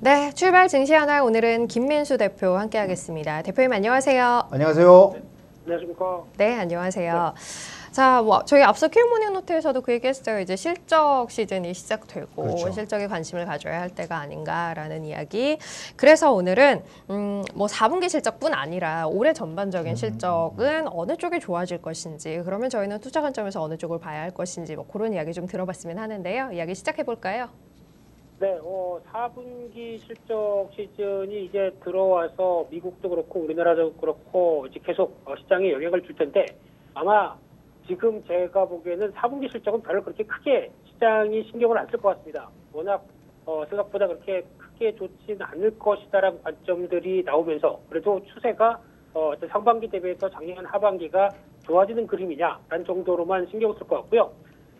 네, 출발 증시한 날 오늘은 김민수 대표 함께하겠습니다. 대표님 안녕하세요. 안녕하세요. 안녕하십니까. 네, 안녕하세요. 자, 뭐 저희 앞서 큐모닝 노트에서도 그 얘기했어요. 이제 실적 시즌이 시작되고 그렇죠. 실적에 관심을 가져야 할 때가 아닌가라는 이야기. 그래서 오늘은 음, 뭐 4분기 실적뿐 아니라 올해 전반적인 실적은 어느 쪽이 좋아질 것인지, 그러면 저희는 투자 관점에서 어느 쪽을 봐야 할 것인지 뭐 그런 이야기 좀 들어봤으면 하는데요. 이야기 시작해 볼까요? 네, 어, 4분기 실적 시즌이 이제 들어와서 미국도 그렇고 우리나라도 그렇고 이제 계속 어, 시장에 영향을 줄 텐데 아마 지금 제가 보기에는 4분기 실적은 별로 그렇게 크게 시장이 신경을 안 쓸 것 같습니다. 워낙 어, 생각보다 그렇게 크게 좋지는 않을 것이다라는 관점들이 나오면서 그래도 추세가 어, 어떤 상반기 대비해서 작년 하반기가 좋아지는 그림이냐라는 정도로만 신경 쓸 것 같고요.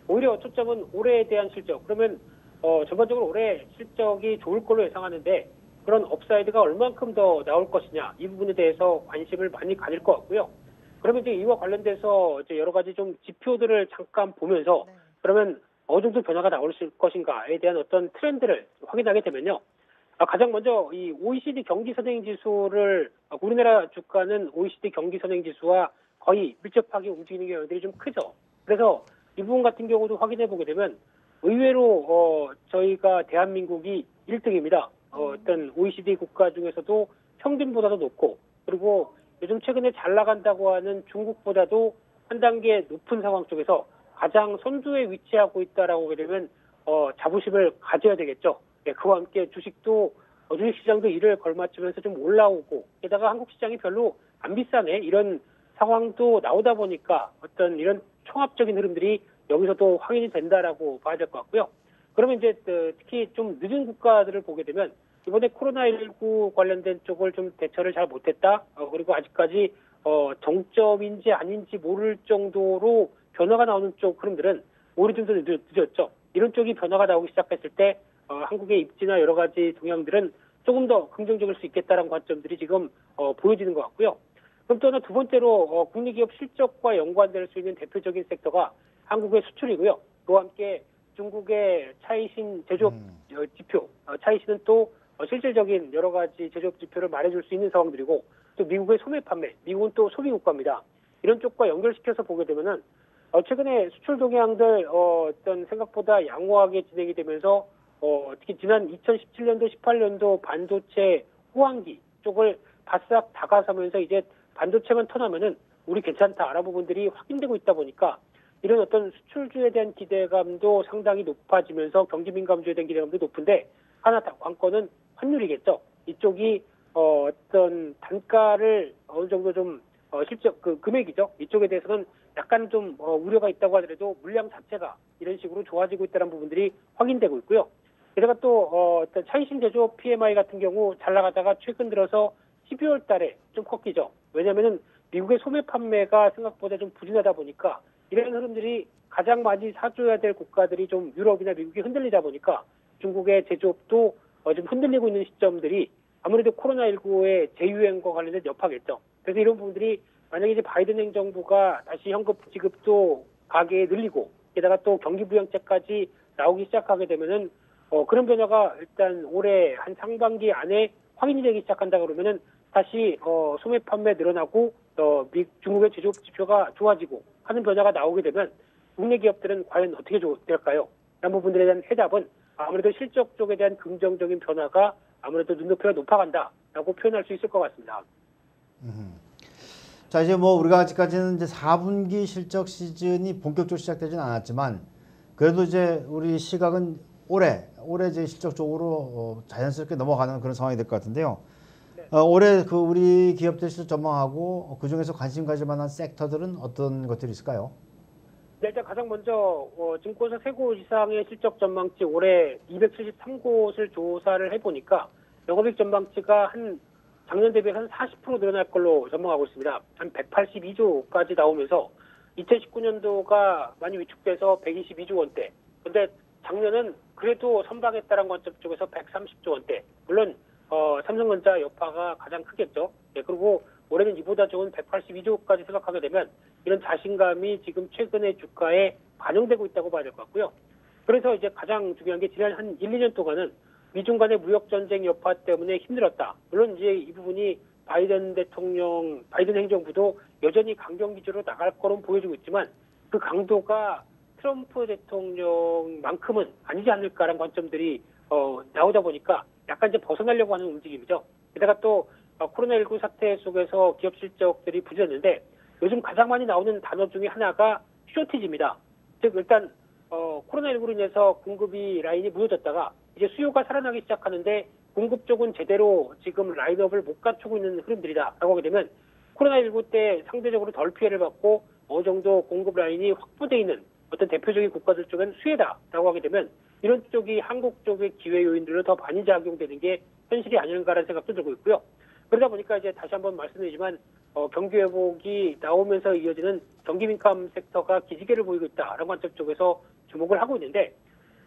오히려 초점은 올해에 대한 실적. 그러면 어, 전반적으로 올해 실적이 좋을 걸로 예상하는데 그런 upside가 얼만큼 더 나올 것이냐 이 부분에 대해서 관심을 많이 가질 것 같고요. 그러면 이제 이와 관련돼서 이제 여러 가지 좀 지표들을 잠깐 보면서 그러면 어느 정도 변화가 나올 수- 것인가에 대한 어떤 트렌드를 확인하게 되면요. 아, 가장 먼저 이 OECD 경기 선행 지수를 아, 우리나라 주가는 OECD 경기 선행 지수와 거의 밀접하게 움직이는 경우들이 좀 크죠. 그래서 이 부분 같은 경우도 확인해 보게 되면 의외로 어, 저희가 대한민국이 1등입니다. 어, 어떤 OECD 국가 중에서도 평균보다도 높고 그리고 요즘 최근에 잘 나간다고 하는 중국보다도 한 단계 높은 상황 쪽에서 가장 선두에 위치하고 있다라고 보게 되면 어, 자부심을 가져야 되겠죠. 예, 그와 함께 주식도 어, 주식 시장도 이를 걸맞추면서 좀 올라오고 게다가 한국 시장이 별로 안 비싸네 이런 상황도 나오다 보니까 어떤 이런 총합적인 흐름들이 여기서도 확인이 된다라고 봐야 될 것 같고요. 그러면 이제 그 특히 좀 늦은 국가들을 보게 되면 이번에 코로나19 관련된 쪽을 좀 대처를 잘 못했다. 어, 그리고 아직까지 어, 정점인지 아닌지 모를 정도로 변화가 나오는 쪽 흐름들은 오히려 좀 더 늦었죠. 이런 쪽이 변화가 나오기 시작했을 때 어, 한국의 입지나 여러 가지 동향들은 조금 더 긍정적일 수 있겠다라는 관점들이 지금 어, 보여지는 것 같고요. 그럼 또 하나 두 번째로 어, 국내기업 실적과 연관될 수 있는 대표적인 섹터가 한국의 수출이고요. 그와 함께 중국의 차이신 제조업 음. 어, 지표, 어, 차이신은 또 어, 실질적인 여러 가지 제조업 지표를 말해줄 수 있는 상황들이고 또 미국의 소매 판매, 미국은 또 소비 국가입니다. 이런 쪽과 연결시켜서 보게 되면은 어, 최근에 수출 동향들 어, 어떤 생각보다 양호하게 진행이 되면서 어, 특히 지난 2017년도, 18년도 반도체 호황기 쪽을 바싹 다가서면서 이제 반도체만 터나면은 우리 괜찮다라는 부분들이 확인되고 있다 보니까 이런 어떤 수출주에 대한 기대감도 상당히 높아지면서 경기 민감주에 대한 기대감도 높은데 하나 다 관건은 환율이겠죠. 이쪽이 어, 어떤 단가를 어느 정도 좀 어, 실적 그 금액이죠. 이쪽에 대해서는 약간 좀 어, 우려가 있다고 하더라도 물량 자체가 이런 식으로 좋아지고 있다는 부분들이 확인되고 있고요. 게다가 또 어, 어떤 차이신 제조업 PMI 같은 경우 잘 나가다가 최근 들어서 12월 달에 좀 꺾이죠. 왜냐하면은 미국의 소매 판매가 생각보다 좀 부진하다 보니까 이런 흐름들이 가장 많이 사줘야 될 국가들이 좀 유럽이나 미국이 흔들리다 보니까 중국의 제조업도 어, 좀 흔들리고 있는 시점들이 아무래도 코로나19의 재유행과 관련된 여파겠죠. 그래서 이런 부분들이 만약에 이제 바이든 행정부가 다시 현금 지급도 가게에 늘리고 게다가 또 경기 부양책까지 나오기 시작하게 되면은 어, 그런 변화가 일단 올해 한 상반기 안에 확인이 되기 시작한다 그러면은 다시 어, 소매 판매 늘어나고 어, 미, 중국의 제조업 지표가 좋아지고 하는 변화가 나오게 되면 국내 기업들은 과연 어떻게 조- 될까요? 이런 부분들에 대한 해답은 아무래도 실적 쪽에 대한 긍정적인 변화가 아무래도 눈높이가 높아간다라고 표현할 수 있을 것 같습니다. 자 이제 뭐 우리가 아직까지는 이제 4분기 실적 시즌이 본격적으로 시작되지는 않았지만 그래도 이제 우리 시각은 올해 올해 이제 실적 쪽으로 어, 자연스럽게 넘어가는 그런 상황이 될 것 같은데요. 어, 올해 그 우리 기업들 실적 전망하고 그 중에서 관심 가질 만한 섹터들은 어떤 것들이 있을까요? 네, 일단 가장 먼저 어, 증권사 세곳 이상의 실적 전망치 올해 273곳을 조사를 해보니까 영업이익 전망치가 한 작년 대비 한 40% 늘어날 걸로 전망하고 있습니다. 한 182조까지 나오면서 2019년도가 많이 위축돼서 122조 원대. 근데 작년은 그래도 선방했다는 관점 쪽에서 130조 원대. 물론 어, 삼성전자 여파가 가장 크겠죠. 예, 그리고 올해는 이보다 좋은 182조까지 생각하게 되면 이런 자신감이 지금 최근의 주가에 반영되고 있다고 봐야 될 것 같고요. 그래서 이제 가장 중요한 게 지난 한 1, 2년 동안은 미중 간의 무역 전쟁 여파 때문에 힘들었다. 물론 이제 이 부분이 바이든 대통령, 바이든 행정부도 여전히 강경 기조로 나갈 거로 보여지고 있지만 그 강도가 트럼프 대통령만큼은 아니지 않을까라는 관점들이 어, 나오다 보니까 약간 좀 벗어나려고 하는 움직임이죠. 게다가 또 어, 코로나19 사태 속에서 기업 실적들이 부진했는데 요즘 가장 많이 나오는 단어 중에 하나가 쇼티지입니다. 즉 일단 어, 코로나19로 인해서 공급이 라인이 무너졌다가 이제 수요가 살아나기 시작하는데 공급 쪽은 제대로 지금 라인업을 못 갖추고 있는 흐름들이다라고 하게 되면 코로나19 때 상대적으로 덜 피해를 받고 어느 정도 공급 라인이 확보돼 있는 어떤 대표적인 국가들 쪽은 수혜다라고 하게 되면 이런 쪽이 한국 쪽의 기회 요인들로 더 많이 작용되는 게 현실이 아닌가라는 생각도 들고 있고요. 그러다 보니까 이제 다시 한번 말씀드리지만 어, 경기 회복이 나오면서 이어지는 경기 민감 섹터가 기지개를 보이고 있다라는 관점 쪽에서 주목을 하고 있는데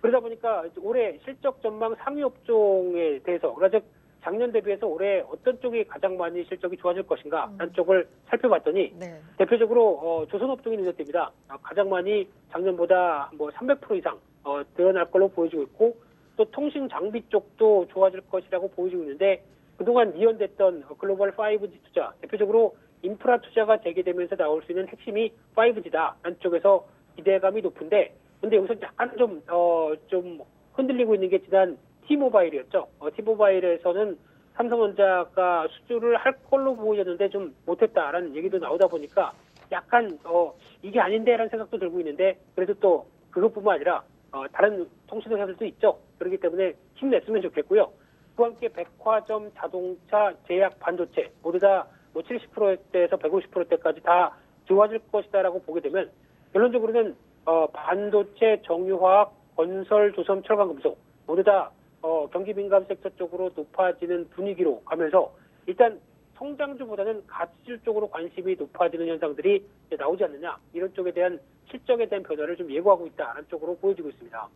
그러다 보니까 올해 실적 전망 상위 업종에 대해서 그러니까 즉 작년 대비해서 올해 어떤 쪽이 가장 많이 실적이 좋아질 것인가 라는 쪽을 살펴봤더니 네. 대표적으로 어, 조선업종이 눈에 띕니다. 어, 가장 많이 작년보다 뭐 300% 이상 어, 늘어날 걸로 보여지고 있고 또 통신 장비 쪽도 좋아질 것이라고 보여지고 있는데 그동안 미연됐던 어, 글로벌 5G 투자 대표적으로 인프라 투자가 재개되면서 나올 수 있는 핵심이 5G다라는 쪽에서 기대감이 높은데 근데 여기서 약간 좀, 어, 좀 흔들리고 있는 게 지난 T모바일이었죠. 어, T모바일에서는 삼성전자가 수주를 할 걸로 보여졌는데 좀 못했다라는 얘기도 나오다 보니까 약간, 어, 이게 아닌데라는 생각도 들고 있는데 그래도 또 그것뿐만 아니라, 어, 다른 통신회사들도 있죠. 그렇기 때문에 힘냈으면 좋겠고요. 그와 함께 백화점, 자동차, 제약, 반도체 모두 다 뭐 70%대에서 150%대까지 다 좋아질 것이다라고 보게 되면 결론적으로는 어, 반도체, 정유화학, 건설, 조선, 철강, 금속 모두 다 어, 경기 민감 섹터 쪽으로 높아지는 분위기로 가면서 일단 성장주보다는 가치주 쪽으로 관심이 높아지는 현상들이 이제 나오지 않느냐 이런 쪽에 대한 실적에 대한 변화를 좀 예고하고 있다는 쪽으로 보여지고 있습니다.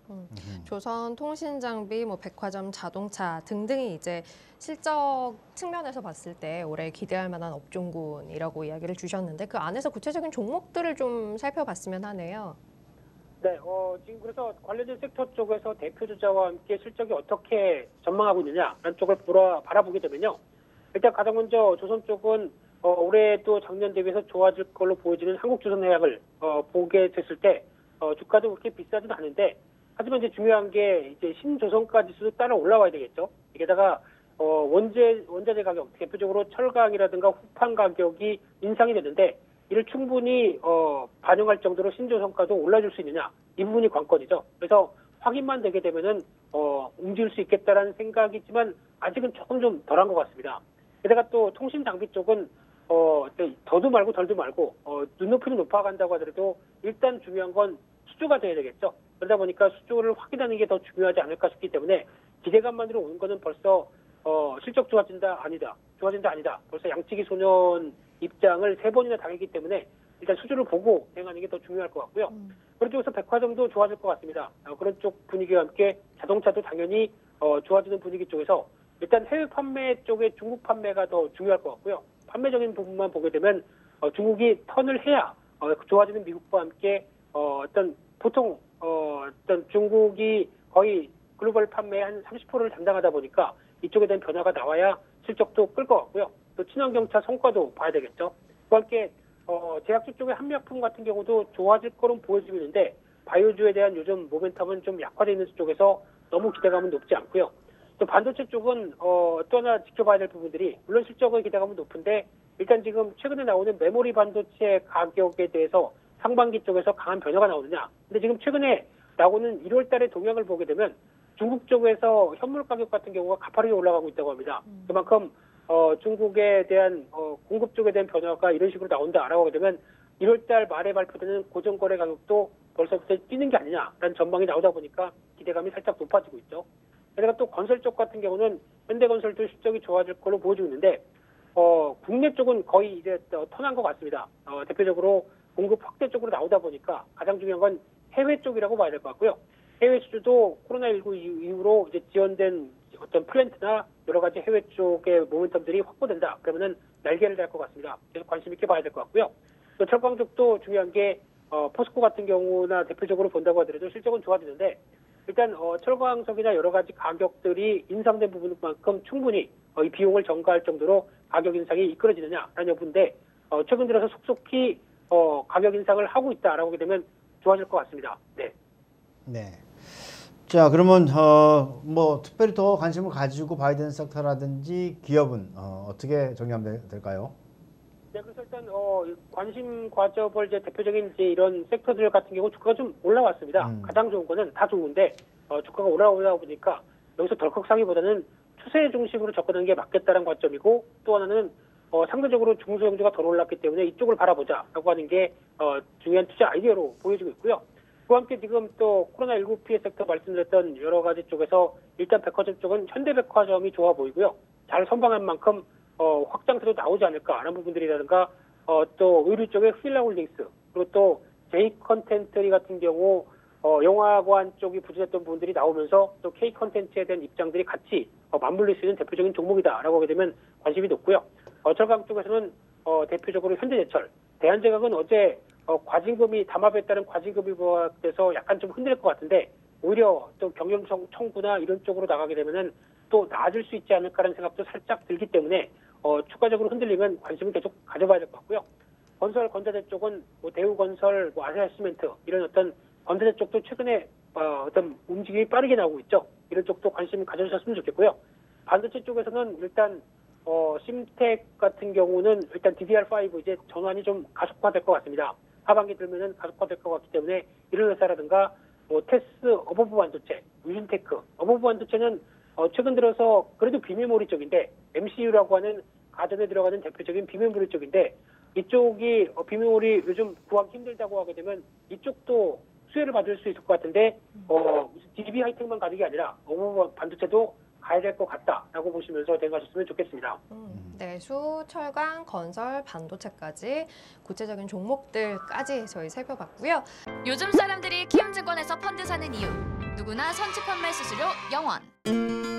조선 통신 장비, 뭐 백화점, 자동차 등등이 이제 실적 측면에서 봤을 때 올해 기대할 만한 업종군이라고 이야기를 주셨는데 그 안에서 구체적인 종목들을 좀 살펴봤으면 하네요. 네, 어, 지금 그래서 관련된 섹터 쪽에서 대표 주자와 함께 실적이 어떻게 전망하고 있느냐라는 쪽을 보라, 바라보게 되면요. 일단 가장 먼저 조선 쪽은 어, 올해도 작년 대비해서 좋아질 걸로 보여지는 한국조선해양을 어, 보게 됐을 때 어, 주가도 그렇게 비싸지는 않은데 하지만 이제 중요한 게 이제 신조선가 지수도 따라 올라와야 되겠죠. 게다가 어, 원재 원자재 가격 대표적으로 철강이라든가 후판 가격이 인상이 됐는데 이를 충분히 어, 반영할 정도로 신조선가도 올라줄 수 있느냐 이 부분이 관건이죠. 그래서 확인만 되게 되면은 어, 움직일 수 있겠다라는 생각이지만 아직은 조금 좀 덜한 것 같습니다. 게다가 또 통신 장비 쪽은 어, 더도 말고 덜도 말고 어, 눈높이는 높아간다고 하더라도 일단 중요한 건 수주가 돼야 되겠죠. 그러다 보니까 수주를 확인하는 게 더 중요하지 않을까 싶기 때문에 기대감만으로 오는 거는 벌써 어, 실적 좋아진다 아니다 좋아진다 아니다 벌써 양치기 소년 입장을 세 번이나 당했기 때문에 일단 수주를 보고 대응하는 게 더 중요할 것 같고요. 그런 쪽에서 백화점도 좋아질 것 같습니다. 어, 그런 쪽 분위기와 함께 자동차도 당연히 어, 좋아지는 분위기 쪽에서 일단 해외 판매 쪽에 중국 판매가 더 중요할 것 같고요. 판매적인 부분만 보게 되면 어, 중국이 턴을 해야 어, 좋아지는 미국과 함께 어, 어떤 보통 어, 어떤 중국이 거의 글로벌 판매 한 30%를 담당하다 보니까 이쪽에 대한 변화가 나와야 실적도 끌 것 같고요. 또 친환경차 성과도 봐야 되겠죠. 그와 함께 어, 제약주 쪽의 한미약품 같은 경우도 좋아질 거로 보여지고 있는데 바이오주에 대한 요즘 모멘텀은 좀 약화되어 있는 쪽에서 너무 기대감은 높지 않고요. 또 반도체 쪽은 어, 또 하나 지켜봐야 될 부분들이 물론 실적의 기대감은 높은데 일단 지금 최근에 나오는 메모리 반도체 가격에 대해서 상반기 쪽에서 강한 변화가 나오느냐. 근데 지금 최근에 나오는 1월 달의 동향을 보게 되면 중국 쪽에서 현물 가격 같은 경우가 가파르게 올라가고 있다고 합니다. 그만큼 어, 중국에 대한 어, 공급 쪽에 대한 변화가 이런 식으로 나온다라고 하게 되면 1월 달 말에 발표되는 고정거래 가격도 벌써부터 뛰는 게 아니냐라는 전망이 나오다 보니까 기대감이 살짝 높아지고 있죠. 게다가 또 건설 쪽 같은 경우는 현대건설도 실적이 좋아질 걸로 보여지고 있는데 어, 국내 쪽은 거의 이제 어, 턴한 것 같습니다. 어, 대표적으로 공급 확대 쪽으로 나오다 보니까 가장 중요한 건 해외 쪽이라고 봐야 될 것 같고요. 해외 수주도 코로나19 이후- 이후로 이제 지연된 어떤 플랜트나 여러 가지 해외 쪽의 모멘텀들이 확보된다. 그러면은 날개를 달 것 같습니다. 계속 관심 있게 봐야 될 것 같고요. 또 철강 쪽도 중요한 게 어, 포스코 같은 경우나 대표적으로 본다고 하더라도 실적은 좋아지는데 일단 어, 철광석이나 여러 가지 가격들이 인상된 부분만큼 충분히 어, 이 비용을 전가할 정도로 가격 인상이 이끌어지느냐라는 여부인데 어, 최근 들어서 속속히 어, 가격 인상을 하고 있다라고 하게 되면 좋아질 것 같습니다. 네. 네. 자, 그러면 어, 뭐 특별히 더 관심을 가지고 봐야 되는 섹터라든지 기업은 어, 어떻게 정리하면 되- 될까요? 네, 그래서 일단 어, 관심 과접을 이제 대표적인 이제 이런 섹터들 같은 경우 주가가 좀 올라왔습니다. 음. 가장 좋은 거는 다 좋은데 어, 주가가 올라오다 보니까 여기서 덜컥 사기보다는 추세 중심으로 접근하는 게 맞겠다는 관점이고 또 하나는 어, 상대적으로 중소형주가 덜 올랐기 때문에 이쪽을 바라보자라고 하는 게 어, 중요한 투자 아이디어로 보여지고 있고요. 그와 함께 지금 또 코로나19 피해 섹터 말씀드렸던 여러 가지 쪽에서 일단 백화점 쪽은 현대백화점이 좋아 보이고요. 잘 선방한 만큼 어, 확장세도 나오지 않을까라는 부분들이라든가 어, 또 의류 쪽의 휠라홀딩스 그리고 또 제이 컨텐트리 같은 경우 어, 영화관 쪽이 부진했던 부분들이 나오면서 또 K 컨텐츠에 대한 입장들이 같이 어, 맞물릴 수 있는 대표적인 종목이다라고 하게 되면 관심이 높고요. 어, 철강 쪽에서는 어, 대표적으로 현대제철, 대한제각은 어제 어, 과징금이 담합에 따른 과징금이 부과돼서 약간 좀 흔들릴 것 같은데 오히려 또 경영 청- 청구나 이런 쪽으로 나가게 되면은 또 나아질 수 있지 않을까라는 생각도 살짝 들기 때문에 어, 추가적으로 흔들리면 관심을 계속 가져봐야 될 것 같고요. 건설 건자재 쪽은 뭐 대우건설, 뭐 아시아시멘트 이런 어떤 건자재 쪽도 최근에 어, 떤 움직임이 빠르게 나오고 있죠. 이런 쪽도 관심 가져주셨으면 좋겠고요. 반도체 쪽에서는 일단 어, 심텍 같은 경우는 일단 DDR5 이제 전환이 좀 가속화될 것 같습니다. 하반기 들면은 가속화될 것 같기 때문에 이런 회사라든가 뭐 테스 어버브 반도체, 유진테크, 어버브 반도체는 어, 최근 들어서 그래도 비메모리 쪽인데 MCU라고 하는 가전에 들어가는 대표적인 비메모리 쪽인데 이쪽이 어, 비메모리 요즘 구하기 힘들다고 하게 되면 이쪽도 수혜를 받을 수 있을 것 같은데 어, DB 하이텍만 가는 게 아니라 어버브 반도체도 가야 될 것 같다라고 보시면서 대응하셨으면 좋겠습니다. 음, 내수, 철강, 건설, 반도체까지 구체적인 종목들까지 저희 살펴봤고요. 요즘 사람들이 키움증권에서 펀드 사는 이유 누구나 선취 판매 수수료 0원